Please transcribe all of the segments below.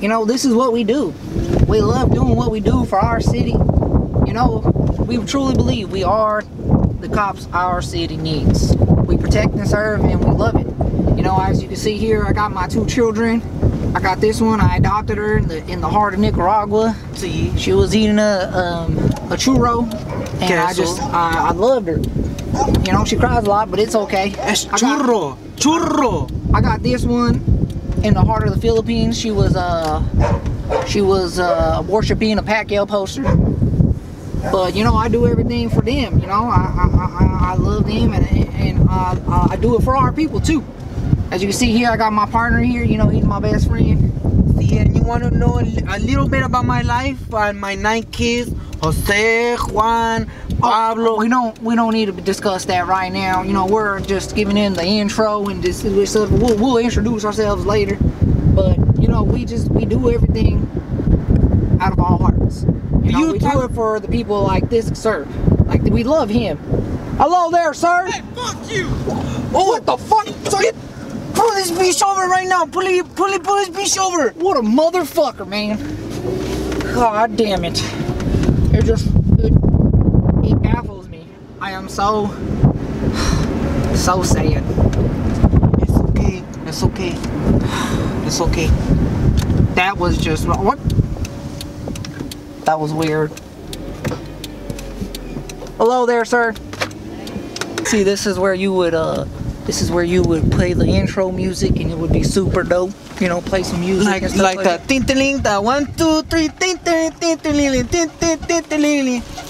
You know, this is what we do. We love doing what we do for our city. You know, we truly believe we are the cops our city needs. We protect and serve and we love it. You know, as you can see here, I got my two children. I got this one. I adopted her in the in the heart of Nicaragua. See, She was eating a um, a churro, and I just I, I loved her. You know, she cries a lot, but it's okay. es I got- churro, churro. I got this one in the heart of the Philippines. She was uh she was uh worshiping a Pacquiao poster. But you know, I do everything for them. You know, I I, I, I love them and and uh, I do it for our people too. As you can see here, I got my partner here. You know, he's my best friend. See, and you want to know a, little bit about my life and my nine kids, Jose, Juan, Oh, Pablo. We don't we don't need to discuss that right now. You know, we're just giving in the intro and this, this stuff. We'll, we'll introduce ourselves later. But you know, we just we do everything out of our hearts. You know, You we do it for the people like this, sir. Like we love him. Hello there, sir. Hey, fuck you! Oh, what the fuck? Get, pull this bitch over right now. Pull it, pull it, pull this bitch over. What a motherfucker, man. God damn it. It just it, it baffles me. I am so so sad. It's okay. It's okay. It's okay. That was just what? That was weird. Hello there, sir. See, this is where you would uh, this is where you would play the intro music, and it would be super dope. You know, play some music Like and stuff like like the tinteling, the one, two, three, tinteling, tinteling, tinteling, tinteling.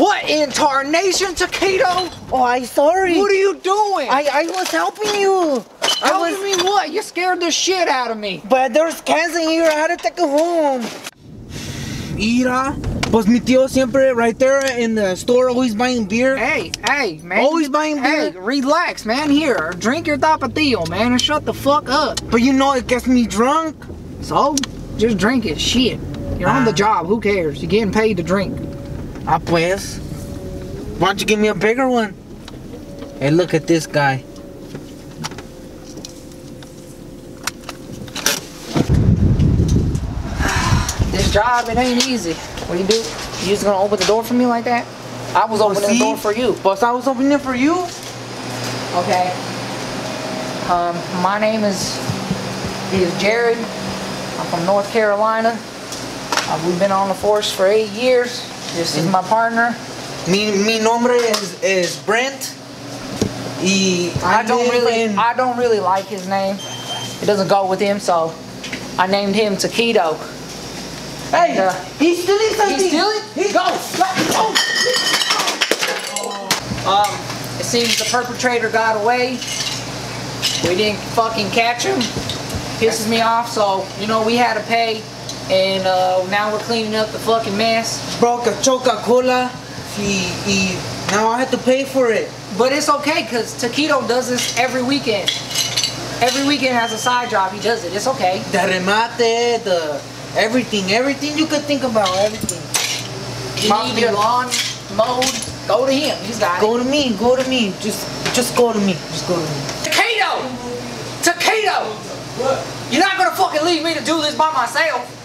What in tarnation, Taquito? Oh, I'm sorry. What are you doing? I I was helping you. I Helping was, me what? You scared the shit out of me. but there's cans in here. I had to take it home. Mira, pues mi tío siempre right there in the store always buying beer. Hey, hey, man. Always buying beer. Hey, relax, man. Here, drink your tapatio, man, and shut the fuck up. But you know it gets me drunk. So, just drink it. Shit. You're on the job. Who cares? You're getting paid to drink. Ah, pues. Why don't you give me a bigger one? Hey, look at this guy. This job, it ain't easy. What do you do? You just gonna open the door for me like that? I was opening the door for you. But I was opening it for you. Okay. Um, my name is is Jared. I'm from North Carolina. Uh, we've been on the force for eight years. This is my partner. Mi, mi nombre is, is Brent. Y I don't really, in- I don't really like his name. It doesn't go with him, so I named him Taquito. Hey, uh, he's stealing something. He steal it? He- Go, go. Um, it seems the perpetrator got away. We didn't fucking catch him. Pisses me off, so you know we had to pay, and uh, now we're cleaning up the fucking mess. Broke a Coca-Cola. Now I have to pay for it. But it's okay, cause Taquito does this every weekend. Every weekend has a side job. He does it. It's okay. The remate, the everything, everything you could think about, everything. You Mop need your lawn mowed. Go to him. He's got it. Go to me, go to me. Just, just go to me. Just go to me. Taquito! Taquito! What? You're not gonna fucking leave me to do this by myself.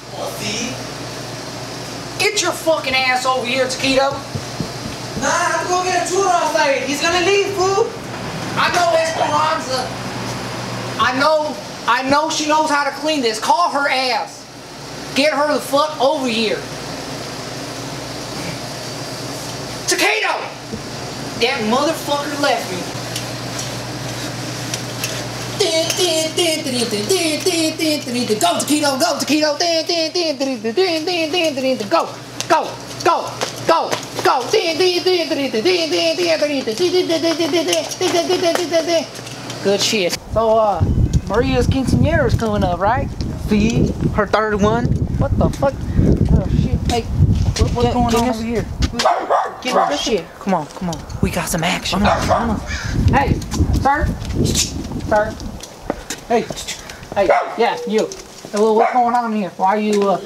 Get your fucking ass over here, Taquito. Nah, I'm gonna get a churro outside. He's gonna leave, fool. I know Esperanza. I know, I know she knows how to clean this. Call her ass. Get her the fuck over here. Taquito! That motherfucker left me. Go, Taquito, go, Taquito. Go, go, go, go, go. go. Good shit. So, uh, Maria's quinceañera's coming up, right? See, her third one. What the fuck? Oh shit. Hey, what, what's Get- going get on us- over here? Get her- shit. Come on, come on. We got some action. Hey, sir. Sir. Hey. Hey, yeah, you. Hey, well, what's going on here? Why you, uh,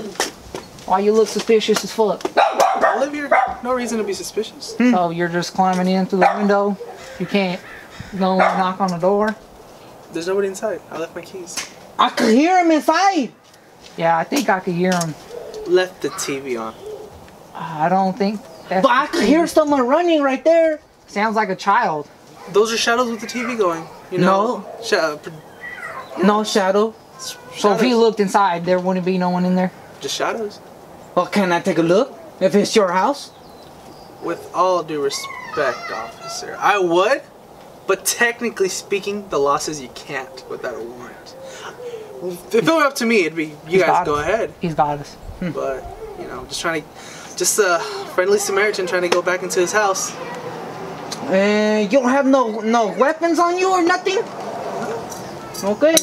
why you look suspicious as fuck? I live here. No reason to be suspicious. So you're just climbing in through the window? You can't go and knock on the door? There's nobody inside. I left my keys. I could hear him inside. Yeah, I think I could hear him. Left the TV on. I don't think that's But I could hear someone running right there. sounds like a child. Those are shadows with the TV going. You know. Sh- uh, pr- No shadow. So if he looked inside, there wouldn't be no one in there. Just shadows. Well, can I take a look? If it's your house? With all due respect, officer, I would, but technically speaking, the law says you can't without a warrant. If it were up to me, it'd be you He's guys go us. ahead. He's got us. But you know, just trying to, just a friendly Samaritan trying to go back into his house. Uh, you don't have no no weapons on you or nothing? Okay.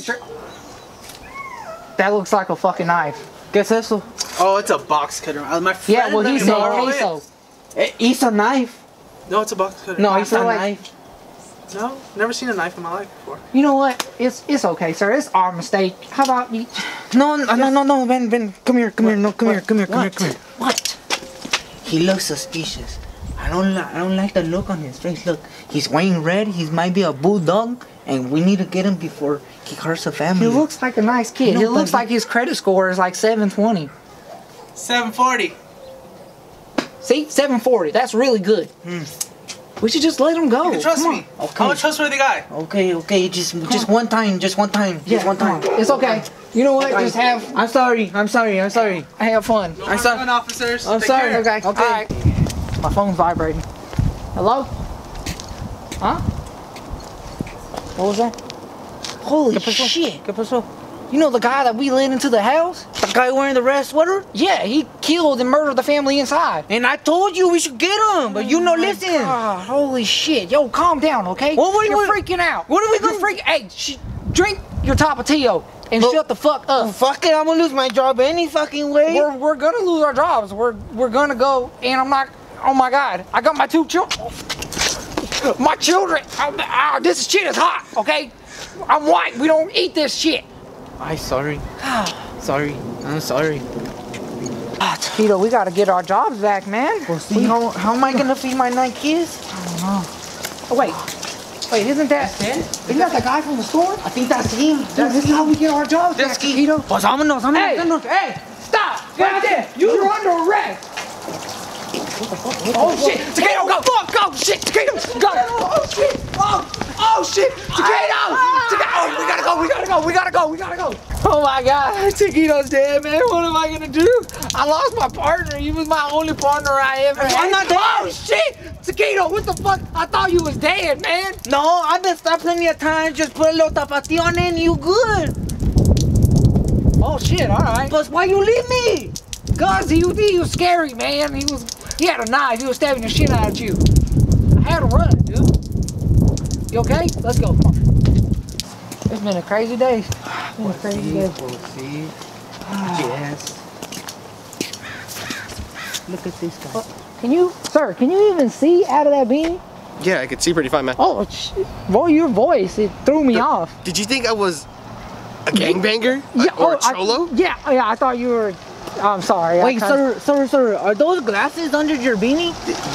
That looks like a fucking knife. Guess es eso? Oh, it's a box cutter. Uh, My friend Yeah, well he said borrow it. queso. It's a knife. No, it's a box cutter. No, I it's a feel like- knife. No, never seen a knife in my life before. You know what? It's it's okay, sir. It's our mistake. How about you? No, no, no, no, no, Ben, Ben, come here, come here, no, come here, come here, come here, What? come here. What? He looks suspicious. I don't like, I don't like the look on his face. Look, he's wearing red. He might be a bulldog, and we need to get him before he hurts the family. He looks like a nice kid. No, It looks like his credit score is like 720. 740. See, 740. That's really good. Hmm. We should just let him go. You can trust Come on. me. Okay. I'm a trustworthy guy. Okay, okay, just just one time, just one time, Yeah, just one time. on. It's okay. You know what? Just have I'm sorry, I'm sorry, I'm sorry. I have fun. No I'm sorry. officers. I'm Take sorry. care. Okay. Okay. All right. My phone's vibrating. Hello? Huh? What was that? Holy shit. ¿Qué pasó? You know the guy that we let into the house? The guy wearing the red sweater? Yeah, he killed and murdered the family inside. And I told you we should get him, but you no Oh my listen. God, holy shit. Yo, calm down, okay? What- what- You're what- freaking out. what are we gonna- freaking Hey, sh- drink your Tapatio and But- shut the fuck up. Fuck it, I'm gonna lose my job any fucking way. We're, we're gonna lose our jobs. We're we're gonna go, and I'm not. Oh my god, I got my two children. My children. Oh, oh, this shit is hot. Okay, I'm white. We don't eat this shit. I'm sorry. sorry. I'm sorry. Ah, Tito, we gotta get our jobs back, man. Well, see, how, how am I gonna feed my nine kids? Oh, wait, wait, isn't that isn't that the guy from the store? I think that's him. Dude, this is how we get our jobs back, Tito. Pues vámonos, vámonos, Hey, vámonos. hey, stop! Right there! You're under arrest! Oh shit! Taquito, go! Fuck! Go! Shit! Taquito, go! Oh shit! Oh! Oh shit! Taquito! Ah. Taquito! Oh, we gotta go! We gotta go! We gotta go! We gotta go! Oh my god! Taquito's dead, man. What am I gonna do? I lost my partner. He was my only partner I ever had. I'm not dead. Oh shit! Taquito, what the fuck? I thought you was dead, man. No, I've been stopped plenty of times. Just put a little tapatio on it and you good. Oh shit! All right. But why you leave me? Cause he, he was scary, man. He was he had a knife. He was stabbing the shit out of you. I had to run, dude. You okay? Let's go. Come on. It's been a crazy day. It's been a crazy day. see. Yes. Look at this guy. Can you, sir? Can you even see out of that beanie? Yeah, I could see pretty fine, man. Oh, sh- boy, your voice it threw me off. Did you think I was a gangbanger? Yeah, or oh, a oh, I- cholo? yeah, yeah. I thought you were. I'm sorry. I Wait, sir, sir, sir, are those glasses under your beanie?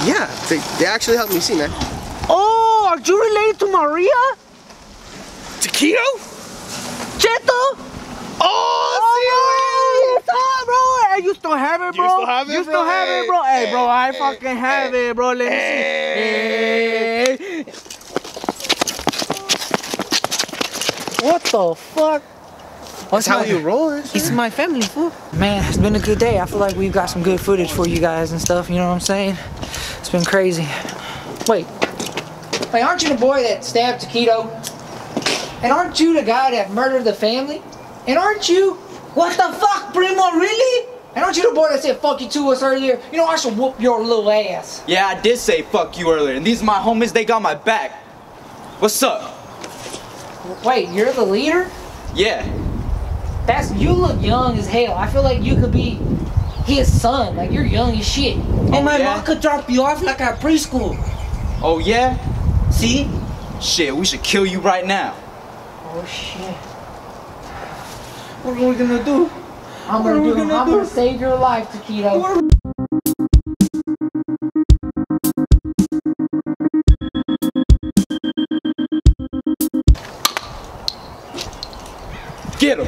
yeah, they, they actually helped me see, man. Oh, are you related to Maria? Taquito? Cheto? Oh, yes, ah, bro. Hey, you still have it, bro. You bro? still have it, You bro? still have it, bro? Hey, bro, I Hey, fucking have it, bro. Let me Hey. see. Hey. What the fuck? That's how you roll. It's my family, fool. Man, it's been a good day. I feel like we've got some good footage for you guys and stuff, you know what I'm saying? It's been crazy. Wait. Wait, aren't you the boy that stabbed Taquito? And aren't you the guy that murdered the family? And aren't you? What the fuck, primo? Really? And aren't you the boy that said fuck you to us earlier? You know I should whoop your little ass. Yeah, I did say fuck you earlier, and these are my homies, they got my back. What's up? Wait, you're the leader? Yeah. That's you look young as hell. I feel like you could be his son. Like you're young as shit. Oh, and my yeah? mom could drop you off like at preschool. Oh yeah? See? Shit, we should kill you right now. Oh shit. What are we gonna do? I'm What gonna do. gonna I'm do? gonna save your life, Taquito. Get him.